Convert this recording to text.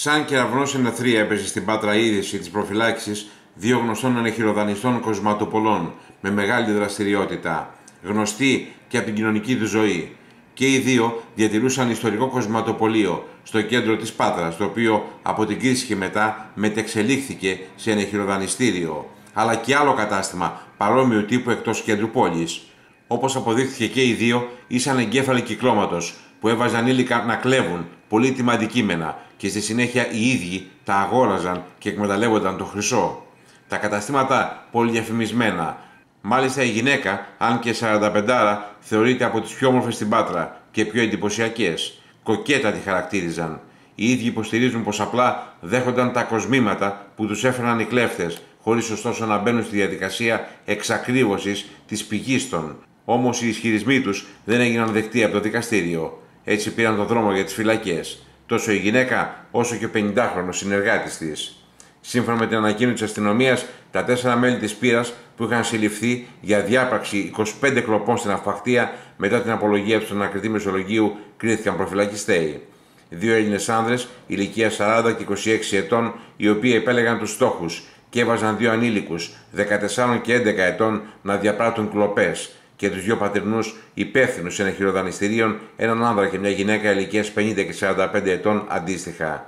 Σαν κεραυνό εναθρία έπαιζε στην Πάτρα είδηση της προφυλάξης δύο γνωστών ανεχειροδανιστών κοσματοπολών με μεγάλη δραστηριότητα, γνωστοί και από την κοινωνική τους ζωή. Και οι δύο διατηρούσαν ιστορικό κοσματοπολείο στο κέντρο της Πάτρας, το οποίο από την κρίση και μετά μετεξελίχθηκε σε ανεχειροδανιστήριο, αλλά και άλλο κατάστημα παρόμοιου τύπου εκτός κέντρου πόλης. Όπως αποδείχθηκε και οι δύο, ήσαν εγκέφαλοι κυκλώματος που έβαζαν υλικά να κλέβουν πολύτιμα αντικείμενα και στη συνέχεια οι ίδιοι τα αγόραζαν και εκμεταλλεύονταν το χρυσό. Τα καταστήματα πολυδιαφημισμένα. Μάλιστα η γυναίκα, αν και 45 θεωρείται από τις πιο όμορφες στην Πάτρα και πιο εντυπωσιακές. Κοκέτα τη χαρακτήριζαν. Οι ίδιοι υποστηρίζουν πως απλά δέχονταν τα κοσμήματα που τους έφεραν οι κλέφτες, χωρίς ωστόσο να μπαίνουν στη διαδικασία εξακρίβωσης της πηγής των. Όμως οι ισχυρισμοί τους δεν έγιναν δεκτοί από το δικαστήριο. Έτσι πήραν τον δρόμο για τις φυλακές τόσο η γυναίκα όσο και ο 50χρονο συνεργάτης της. Σύμφωνα με την ανακοίνωση της αστυνομίας, τα τέσσερα μέλη της πύρα που είχαν συλληφθεί για διάπραξη 25 κλοπών στην Αυπαχτία μετά την απολογία τους στον ανακριτή Μεσολογίου κρίθηκαν προφυλακιστέοι. Δύο Έλληνες άνδρες ηλικία 40 και 26 ετών, οι οποίοι επέλεγαν τους στόχους και έβαζαν δύο ανήλικους 14 και 11 ετών να διαπράττουν κλοπές και τους δύο πατερνού υπεύθυνους χειροδανιστήριων, έναν άνδρα και μια γυναίκα ηλικίας 50 και 45 ετών αντίστοιχα.